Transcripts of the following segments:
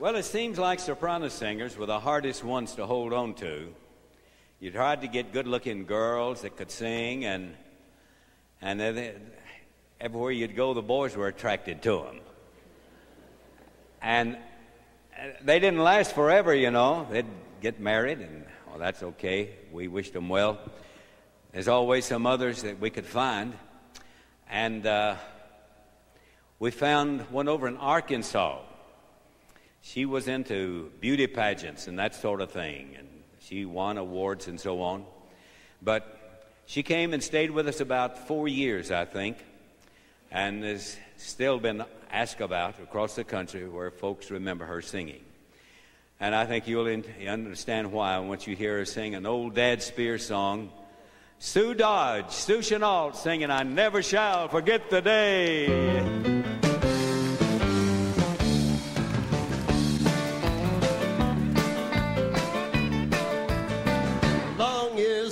Well, it seems like soprano singers were the hardest ones to hold on to. You tried to get good looking girls that could sing, and, and they, everywhere you'd go, the boys were attracted to them. And they didn't last forever, you know. They'd get married, and well, that's okay. We wished them well. There's always some others that we could find. And uh, we found one over in Arkansas she was into beauty pageants and that sort of thing, and she won awards and so on. But she came and stayed with us about four years, I think, and has still been asked about across the country where folks remember her singing. And I think you'll understand why once you hear her sing an old Dad Speer's song. Sue Dodge, Sue Chenault singing I Never Shall Forget the Day.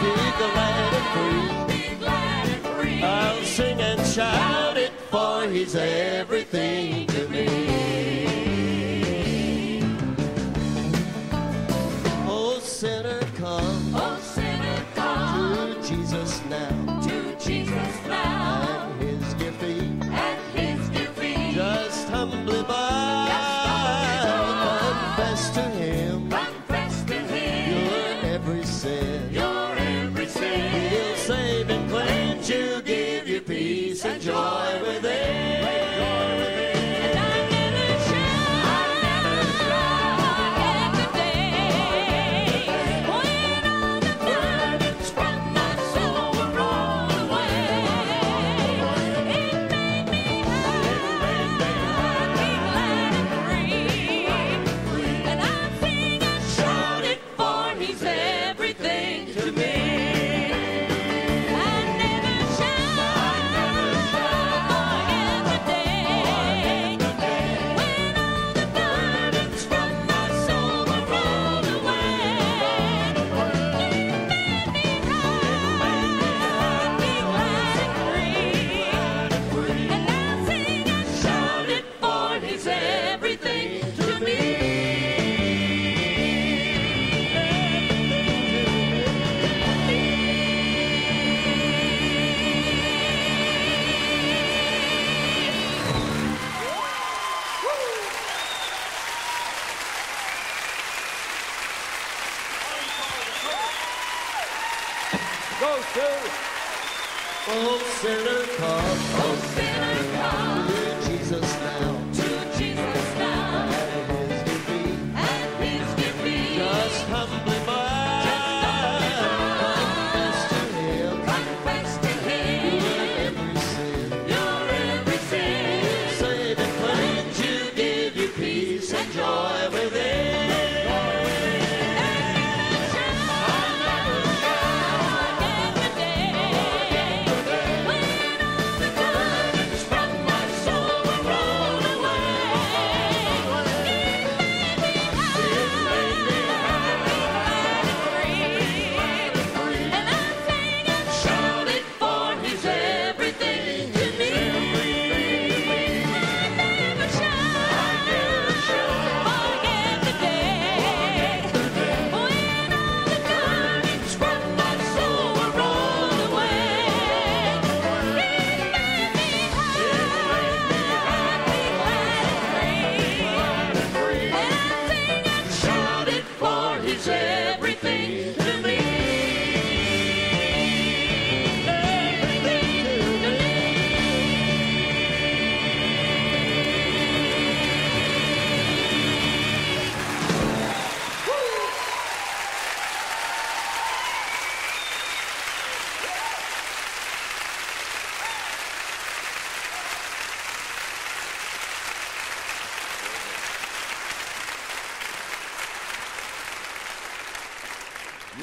Be glad and free. Free. I'll sing and shout it, for he's everything. peace and joy within. goes to Old Sinner Cub. Old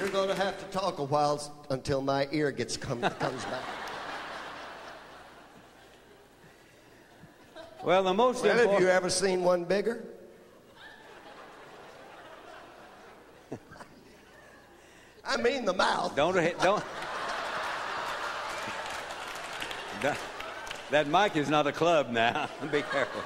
You're going to have to talk a while until my ear gets come, comes back. Well, the most Well, have you ever seen one bigger? I mean the mouth. Don't hit- don't. that, that mic is not a club now. Be careful.